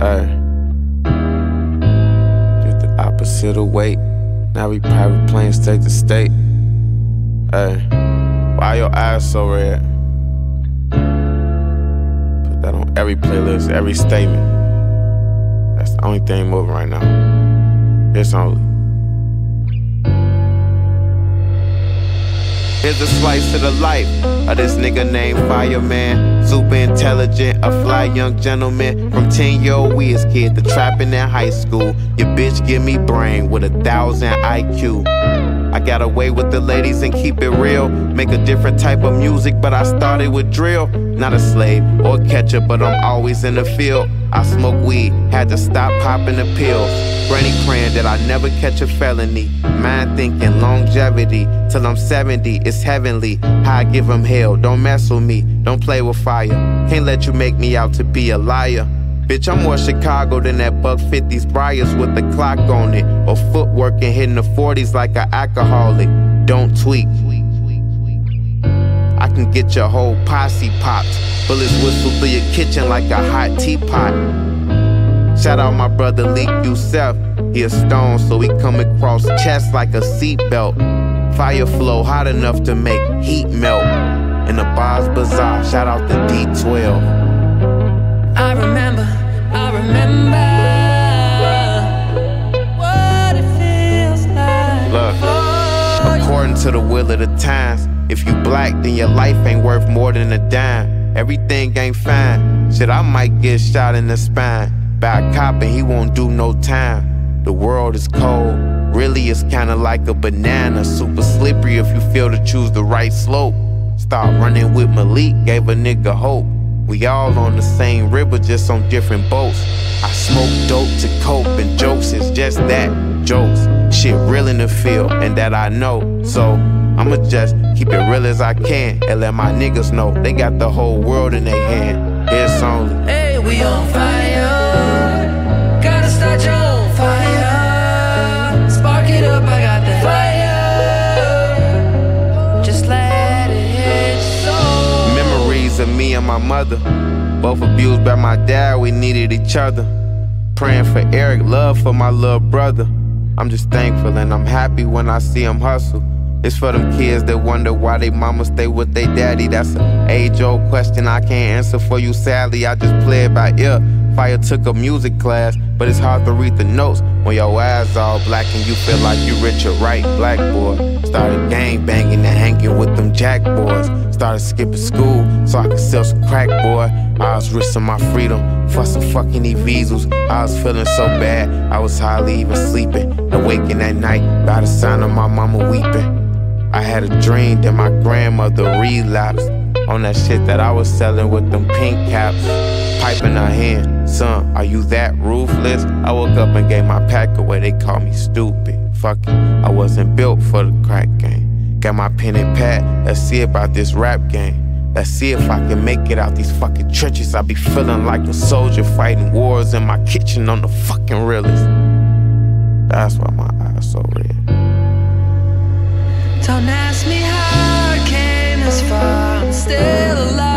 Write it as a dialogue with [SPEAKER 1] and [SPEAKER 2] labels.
[SPEAKER 1] Hey. Did the opposite of weight. Now we private plane state to state. Hey. Why your eyes so red? Put that on every playlist, every statement. That's the only thing moving right now. It's only. Here's a slice of the life of this nigga named Fya Man. Super intelligent, a fly young gentleman. From 10 year old Wiz kid to trapping in high school. Your bitch give me brain with a thousand IQ. I got away with the ladies and keep it real. Make a different type of music, but I started with drill. Not a slave or catcher, but I'm always in the field. I smoke weed, had to stop popping the pills. Granny praying that I never catch a felony. Mind thinking longevity till I'm 70, it's heavenly. How I give them hell, don't mess with me, don't play with fire. Can't let you make me out to be a liar. Bitch, I'm more Chicago than that buck 50s Briars with the clock on it. Or footwork and hitting the 40s like an alcoholic. Don't tweak. I can get your whole posse popped. Bullets whistle through your kitchen like a hot teapot. Shout out my brother Leak Yusef. He a stone, so he come across chest like a seatbelt. Fire flow hot enough to make heat melt. In the Bars Bazaar, shout out to D12.
[SPEAKER 2] I remember, I remember what it feels like.
[SPEAKER 1] Look, according to the will of the times, if you black, then your life ain't worth more than a dime. Everything ain't fine. Shit, I might get shot in the spine by a cop and he won't do no time. The world is cold. Really, it's kinda like a banana. Super slippery if you fail to choose the right slope. Start running with Malik, gave a nigga hope. We all on the same river, just on different boats. I smoke dope to cope, and jokes is just that jokes. Shit real in the field, and that I know. So I'ma just keep it real as I can and let my niggas know they got the whole world in their hand. It's only.
[SPEAKER 2] Hey, we on fire. Gotta start your
[SPEAKER 1] mother. Both abused by my dad, we needed each other. Praying for Eric, love for my little brother. I'm just thankful and I'm happy when I see him hustle. It's for them kids that wonder why they mama stay with their daddy. That's an age old question I can't answer for you, sadly. I just play it by ear. Fire took a music class, but it's hard to read the notes when your eyes all black and you feel like you Richard Wright, black boy. Started gang banging and hanging with them jack boys. Started skipping school so I could sell some crack, boy. I was risking my freedom for some fucking Evisus. I was feeling so bad, I was hardly even sleeping. Awakened at night by the sound of my mama weeping. I had a dream that my grandmother relapsed on that shit that I was selling with them pink caps. Pipe in her hand, son, are you that ruthless? I woke up and gave my pack away, they call me stupid. Fuck it, I wasn't built for the crack game. Got my pen and pad, let's see about this rap game. Let's see if I can make it out these fucking trenches. I be feeling like a soldier fighting wars in my kitchen on the fucking realest. That's why my eyes so red.
[SPEAKER 2] Don't ask me how I came this far. I'm still alive.